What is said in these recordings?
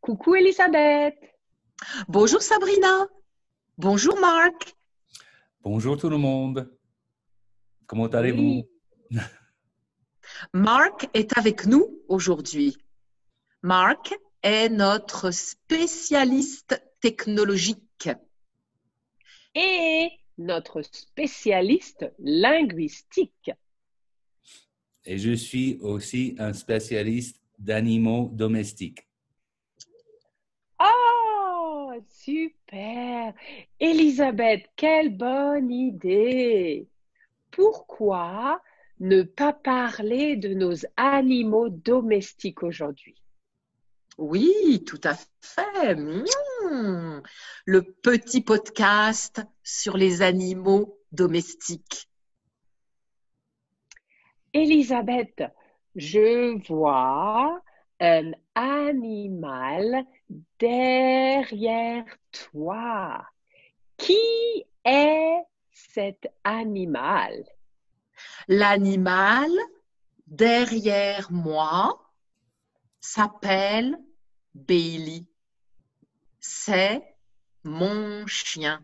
Coucou Elisabeth. Bonjour Sabrina. Bonjour Marc. Bonjour tout le monde. Comment allez-vous? Marc est avec nous aujourd'hui. Marc est notre spécialiste technologique. Et notre spécialiste linguistique. Et je suis aussi un spécialiste d'animaux domestiques. Oh, Elisabeth, quelle bonne idée. Pourquoi ne pas parler de nos animaux domestiques aujourd'hui? Oui, tout à fait. Mmh. Le petit podcast sur les animaux domestiques. Elisabeth, je vois un animal derrière toi. Qui est cet animal? L'animal derrière moi s'appelle Bailey. C'est mon chien.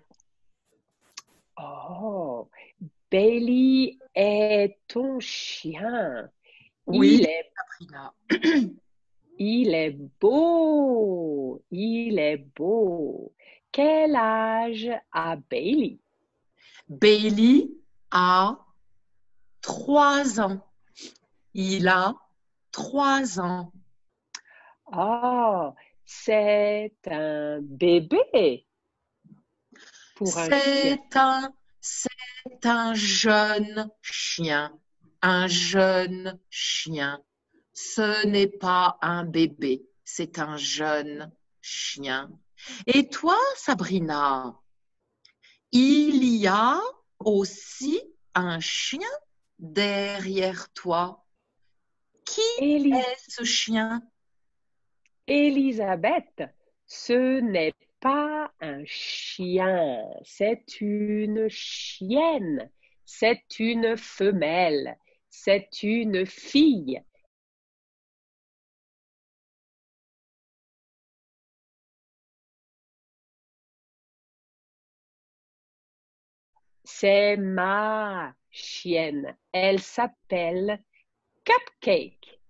Oh, Bailey est ton chien. Oui, Il est, Sabrina. il est beau. Il est beau. Quel âge a Bailey? Bailey a trois ans. Il a trois ans. Oh, c'est un bébé un. C'est un, c'est un jeune chien. Un jeune chien. Ce n'est pas un bébé, c'est un jeune chien. Et toi, Sabrina, il y a aussi un chien derrière toi. Qui est ce chien? Elisabeth, ce n'est pas un chien, c'est une chienne, c'est une femelle, c'est une fille. C'est ma chienne. Elle s'appelle Cupcake.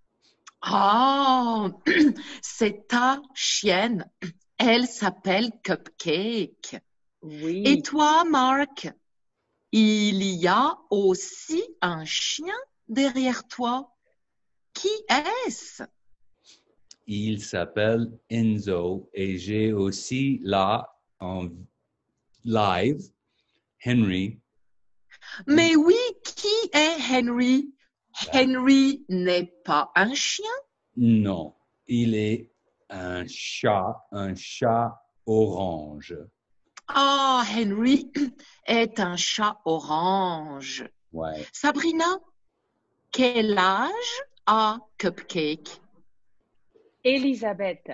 Ah, c'est ta chienne. Elle s'appelle Cupcake. Oui. Et toi, Marc, il y a aussi un chien derrière toi. Qui est-ce? Il s'appelle Enzo et j'ai aussi là en live Henry. Mais oui, qui est Henry? Henry n'est pas un chien? Non, il est un chat, un chat orange. Ah, Henry est un chat orange. Ouais. Sabrina, quel âge a Cupcake? Elisabeth,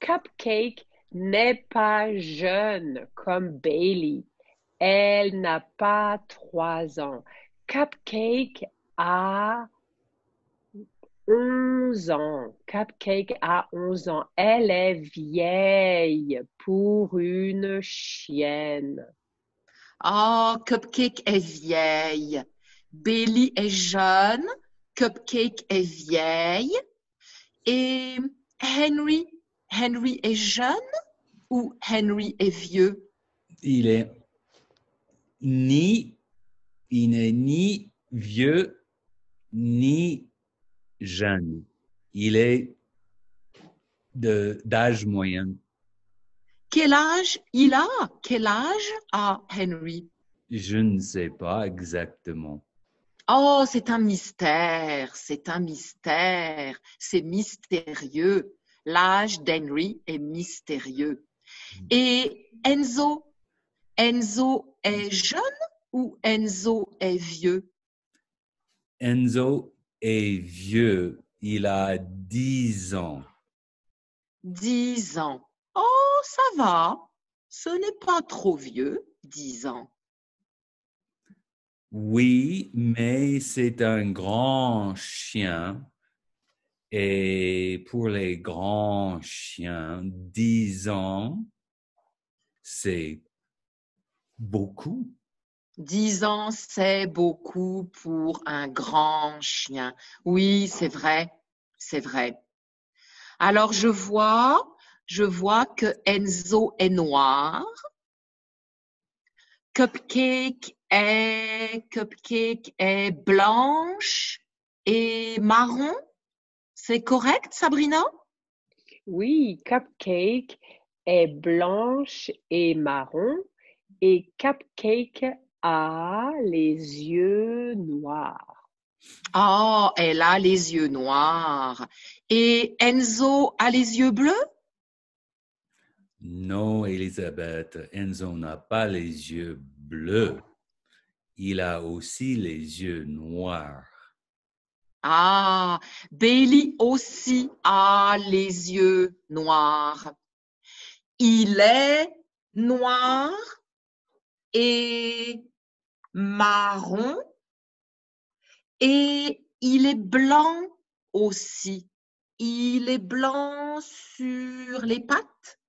Cupcake n'est pas jeune comme Bailey. Elle n'a pas trois ans. Cupcake a 11 ans. Cupcake a 11 ans. Elle est vieille pour une chienne. Ah, Cupcake est vieille. Bailey est jeune. Cupcake est vieille. Et Henry, Henry est jeune ou Henry est vieux? Il est ni, il n'est ni vieux ni jeune. Il est d'âge moyen. Quel âge il a? Quel âge a Henry? Je ne sais pas exactement. Oh, c'est un mystère, c'est un mystère, c'est mystérieux. L'âge d'Henry est mystérieux. Et Enzo, Enzo est jeune ou Enzo est vieux? Enzo est vieux. Il a 10 ans. 10 ans. Oh, ça va. Ce n'est pas trop vieux, 10 ans. Oui, mais c'est un grand chien Et pour les grands chiens, 10 ans, c'est beaucoup. 10 ans, c'est beaucoup pour un grand chien. Oui, c'est vrai, c'est vrai. Alors, je vois, je vois que Enzo est noir. Cupcake est, Cupcake est blanche et marron. C'est correct, Sabrina? Oui, Cupcake est blanche et marron et Cupcake a les yeux noirs. Oh, elle a les yeux noirs. Et Enzo a les yeux bleus? Non, Elisabeth, Enzo n'a pas les yeux bleus. Il a aussi les yeux noirs. Ah, Bailey aussi a les yeux noirs. Il est noir? Marron et il est blanc aussi. Il est blanc sur les pattes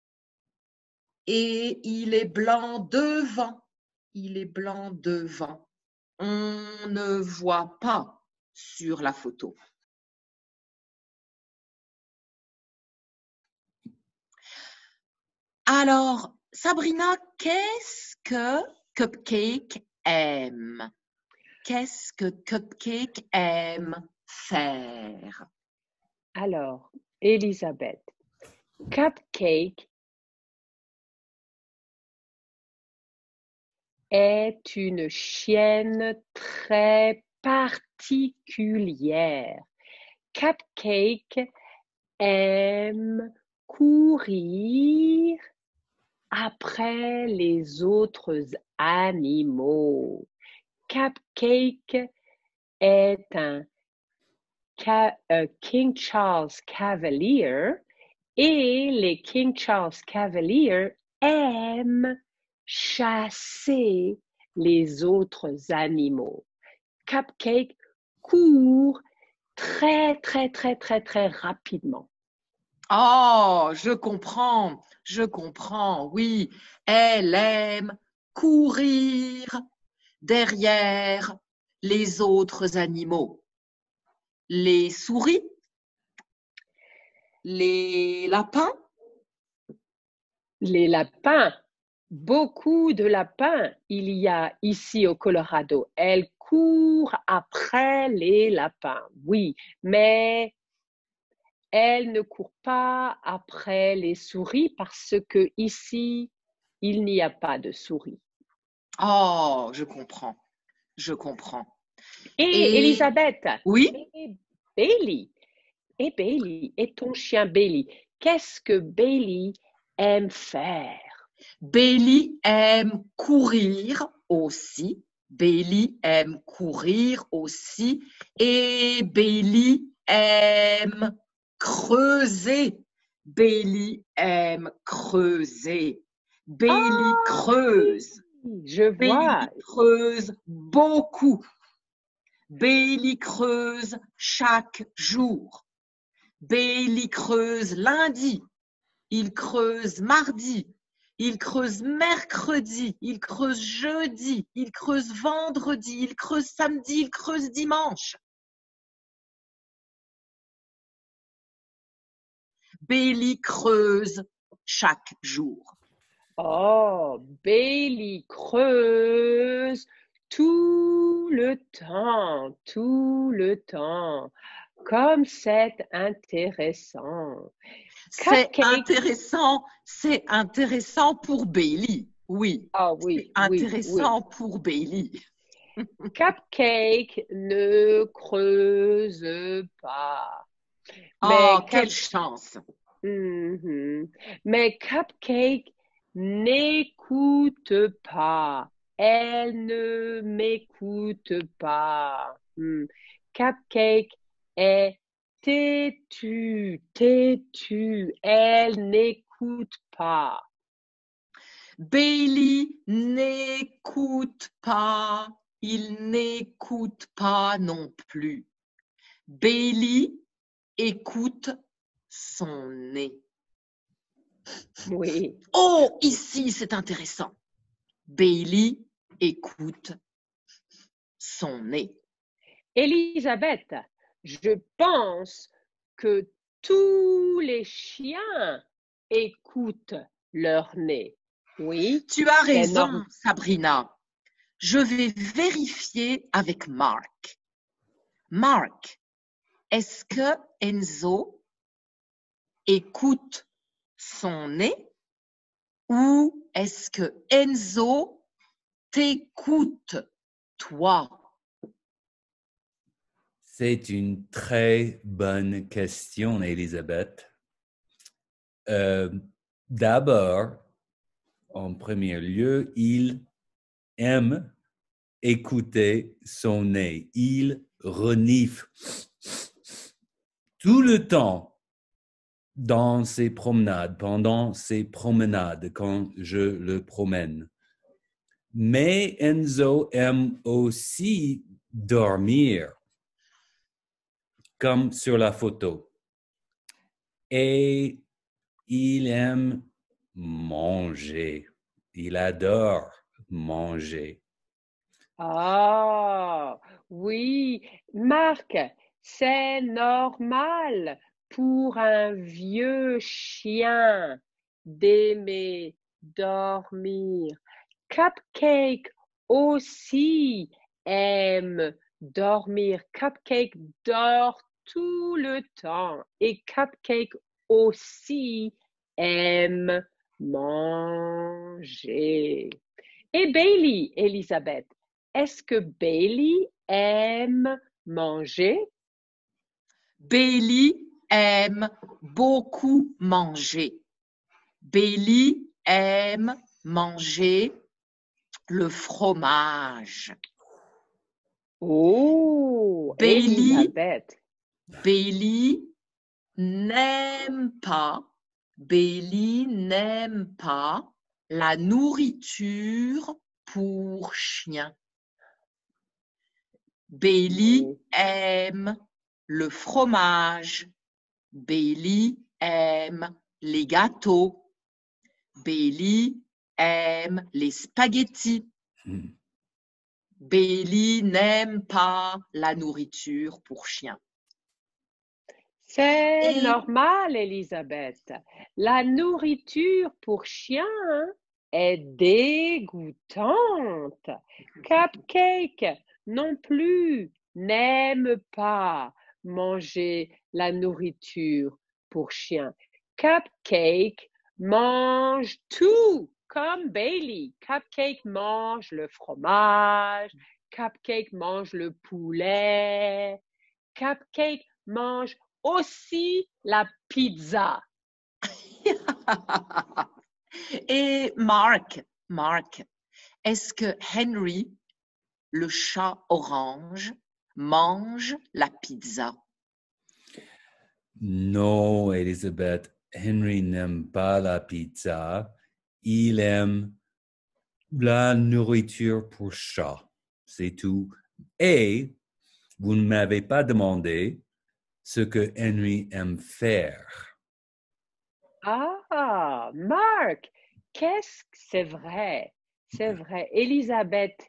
et il est blanc devant. Il est blanc devant. On ne voit pas sur la photo. Alors, Sabrina, qu'est-ce que Cupcake aime? Qu'est-ce que Cupcake aime faire? Alors, Elisabeth, Cupcake est une chienne très particulière. Cupcake aime courir après les autres animaux. Cupcake est un euh, King Charles Cavalier et les King Charles Cavaliers aiment chasser les autres animaux. Cupcake court très, très, très, très, très rapidement. Oh, je comprends, je comprends, oui. Elle aime courir derrière les autres animaux. Les souris, les lapins, Les lapins, beaucoup de lapins il y a ici au Colorado. Elles courent après les lapins, oui, mais elles ne courent pas après les souris parce que ici, il n'y a pas de souris. Oh, je comprends, je comprends. Et, Et- Elisabeth, Oui, et Bailey, et Bailey, et ton chien Bailey, qu'est-ce que Bailey aime faire? Bailey aime courir aussi. Bailey aime courir aussi. Et Bailey aime creuser. Bailey aime creuser. Bailey Ah, creuse. Je Bailey vois. creuse beaucoup. Bailey creuse chaque jour. Bailey creuse lundi. Il creuse mardi. Il creuse mercredi. Il creuse jeudi. Il creuse vendredi. Il creuse samedi. Il creuse dimanche. Bailey creuse chaque jour. Oh, Bailey creuse tout le temps, tout le temps. Comme c'est intéressant. C'est intéressant. C'est intéressant pour Bailey. Oui. Ah oui, oui, oui. Intéressant pour Bailey. Cupcake ne creuse pas. Oh, Mais quelle Cup- chance. Mhm. Mais Cupcake n'écoute pas. Elle ne m'écoute pas. Hmm. Cupcake est têtue, têtue. Elle n'écoute pas. Bailey n'écoute pas. Il n'écoute pas non plus. Bailey écoute son nez. Oui. Oh, ici, c'est intéressant. Bailey écoute son nez. Elisabeth, je pense que tous les chiens écoutent leur nez. Oui. Tu as raison, Énorme. Sabrina. Je vais vérifier avec Marc. Marc, est-ce que Enzo écoute son nez ou est-ce que Enzo t'écoute, toi? C'est une très bonne question, Elisabeth. Euh, D'abord, en premier lieu, il aime écouter son nez. Il renifle tout le temps dans ses promenades, pendant ses promenades, quand je le promène. Mais Enzo aime aussi dormir, comme sur la photo. Et il aime manger. Il adore manger. Ah, oui. Marc, c'est normal pour un vieux chien d'aimer dormir. Cupcake aussi aime dormir. Cupcake dort tout le temps et Cupcake aussi aime manger. Et Bailey, Elisabeth, est-ce que Bailey aime manger? Bailey aime beaucoup manger. Bailey aime manger le fromage. Oh, Bailey. Bailey n'aime pas, Bailey n'aime pas la nourriture pour chien. Bailey Oh. aime le fromage. Bailey aime les gâteaux. Bailey aime les spaghettis. Hmm. Bailey n'aime pas la nourriture pour chien. C'est Et- normal, Elisabeth. La nourriture pour chien est dégoûtante. Cupcake non plus n'aime pas manger la nourriture pour chien. Cupcake mange tout comme Bailey. Cupcake mange le fromage. Cupcake mange le poulet. Cupcake mange aussi la pizza. Et Marc, Marc, est-ce que Henry, le chat orange, mange la pizza? Non, Elisabeth, Henry n'aime pas la pizza. Il aime la nourriture pour chat. C'est tout. Et vous ne m'avez pas demandé ce que Henry aime faire. Ah, Marc, qu'est-ce que c'est vrai? C'est vrai. Elisabeth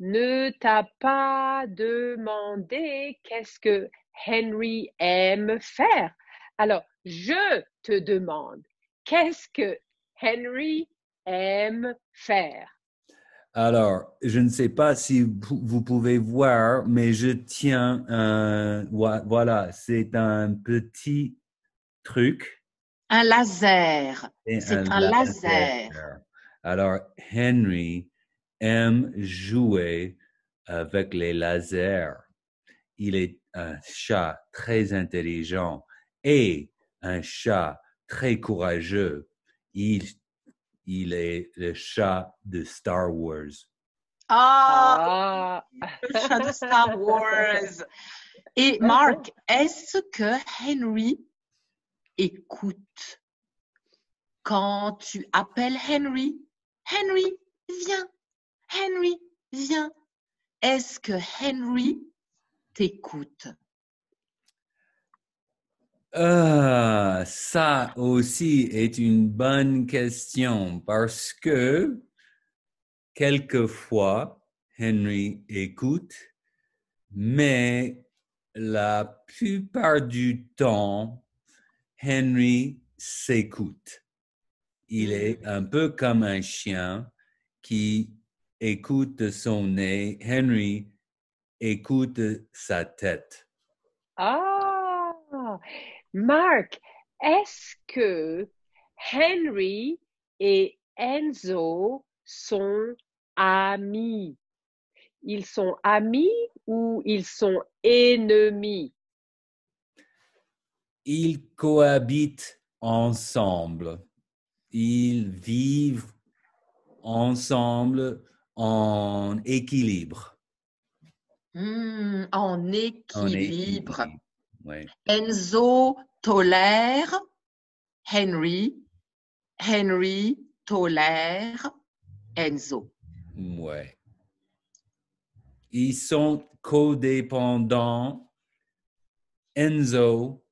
ne t'a pas demandé qu'est-ce que Henry aime faire. Alors, je te demande, qu'est-ce que Henry aime faire? Alors, je ne sais pas si vous pouvez voir, mais je tiens un, voi- voilà, c'est un petit truc. Un laser. C'est un laser. Alors, Henry aime jouer avec les lasers. Il est un chat très intelligent et un chat très courageux. Il, il est le chat de Star Wars. Ah, Ah, le chat de Star Wars. Et Marc, est-ce que Henry écoute quand tu appelles Henry? Henry, viens. Henry, viens. Est-ce que Henry t'écoute? Ah, ça aussi est une bonne question parce que quelquefois, Henry écoute, mais la plupart du temps, Henry s'écoute. Il est un peu comme un chien qui écoute son nez. Henry écoute sa tête. Ah, Marc, est-ce que Henry et Enzo sont amis? Ils sont amis ou ils sont ennemis? Ils cohabitent ensemble. Ils vivent ensemble en équilibre. Hmm, en En équilibre. Ouais. Enzo tolère Henry. Henry tolère Enzo. Ouais. Ils sont codépendants. Enzo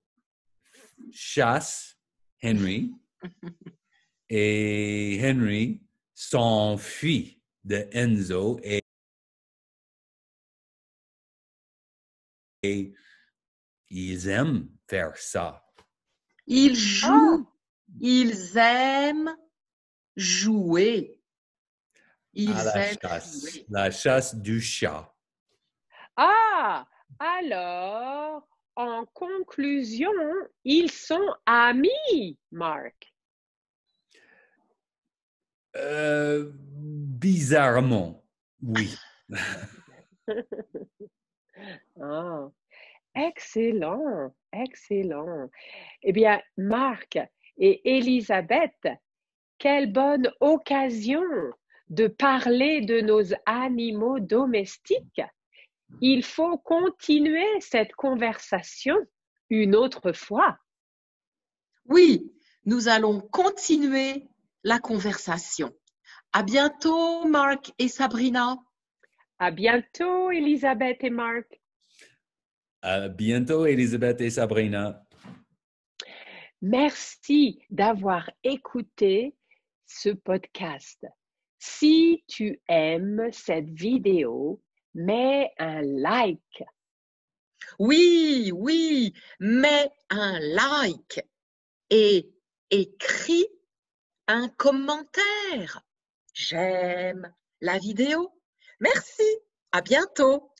chasse Henry et Henry s'enfuit de Enzo et, et ils aiment faire ça. Ils jouent. Ils aiment jouer. Ils à la aiment chasse, jouer. la chasse du chat. Ah, alors, en conclusion, ils sont amis, Marc. Euh, bizarrement, oui. Ah, excellent, excellent. Eh bien, Marc et Elisabeth, quelle bonne occasion de parler de nos animaux domestiques. Il faut continuer cette conversation une autre fois. Oui, nous allons continuer la conversation. À bientôt, Marc et Sabrina. À bientôt, Elisabeth et Marc. À bientôt, Elisabeth et Sabrina. Merci d'avoir écouté ce podcast. Si tu aimes cette vidéo, mets un like. Oui, oui, mets un like et écris un commentaire. J'aime la vidéo. Merci, à bientôt.